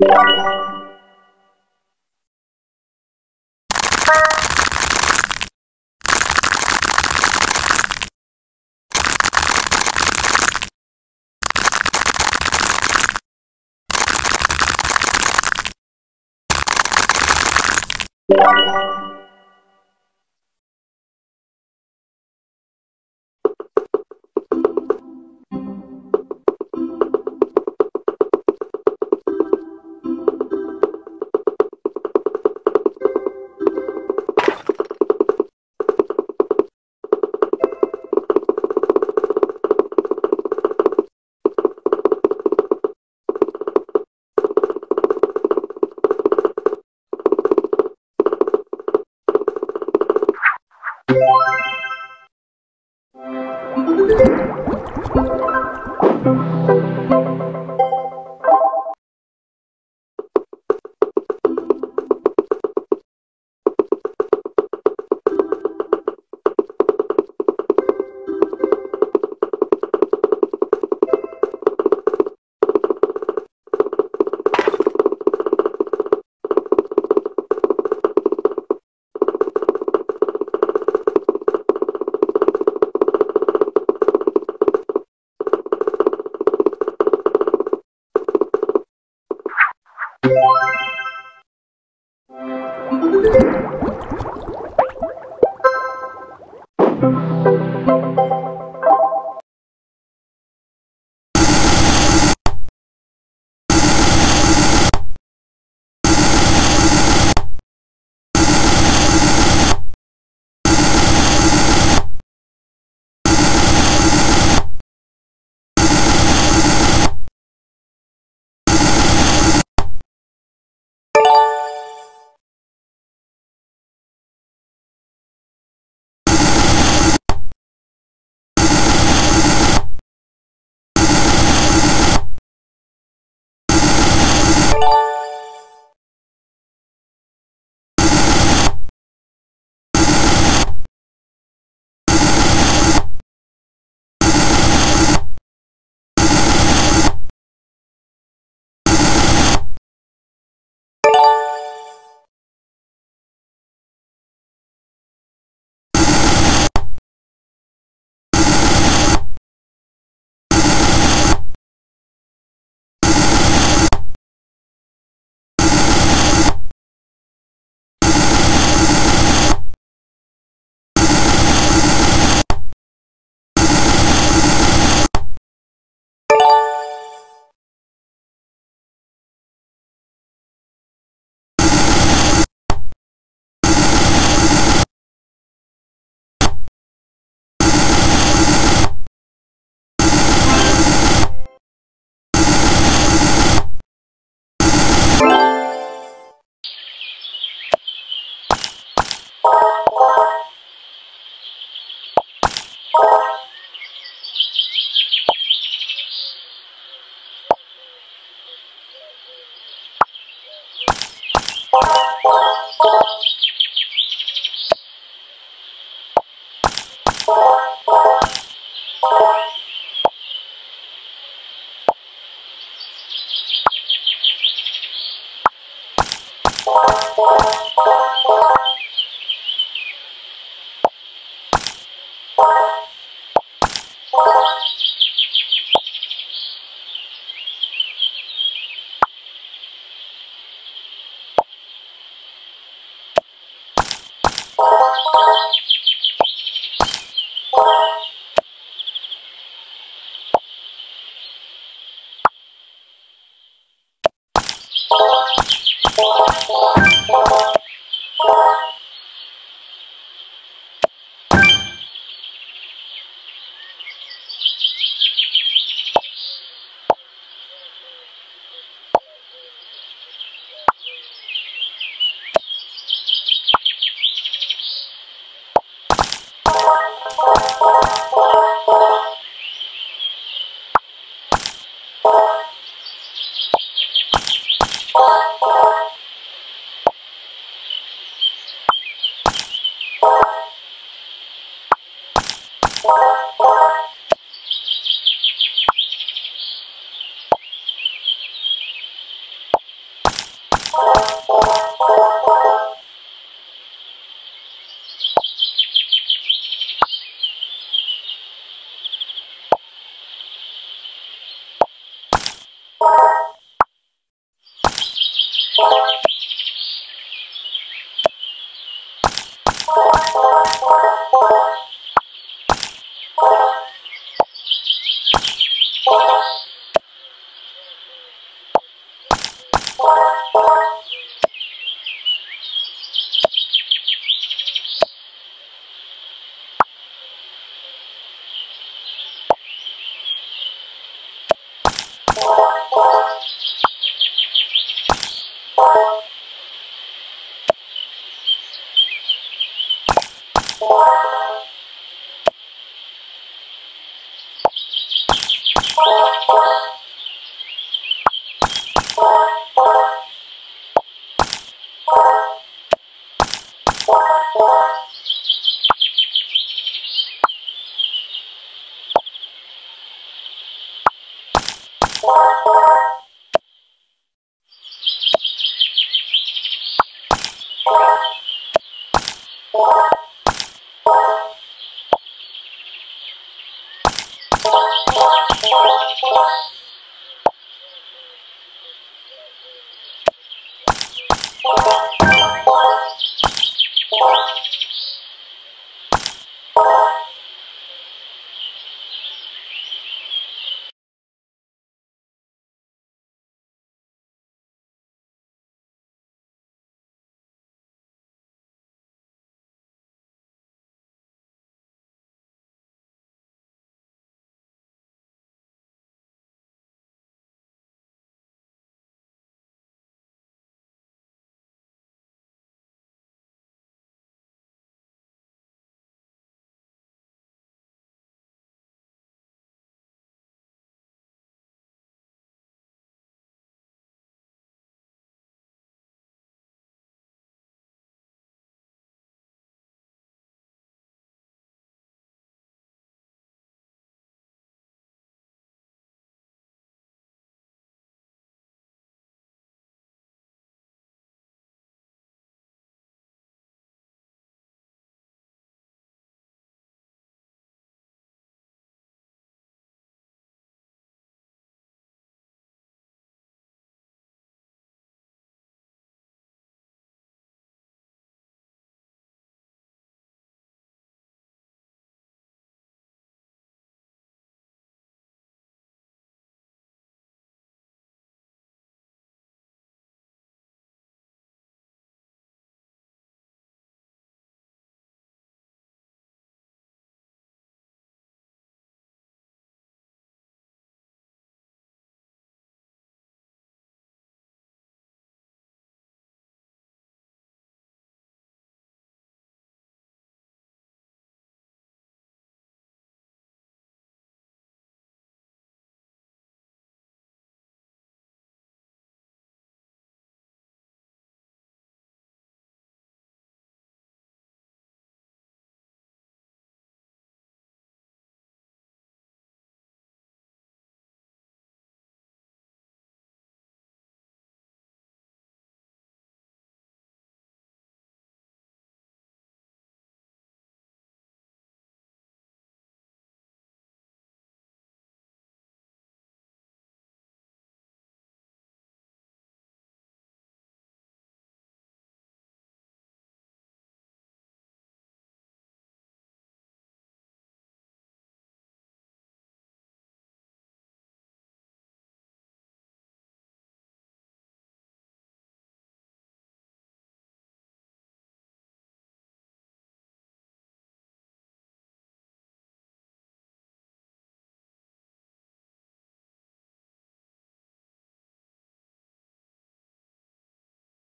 Yeah. Bye. はい。